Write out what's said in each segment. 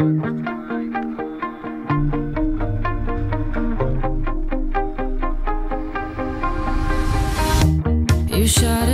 You shut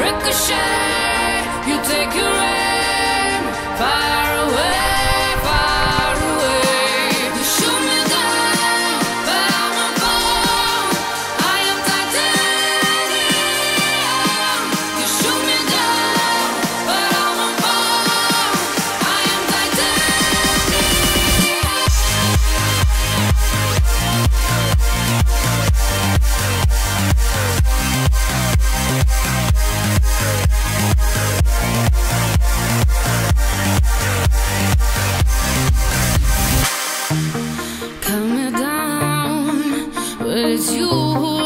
Ricochet, you take your aim. it's you. who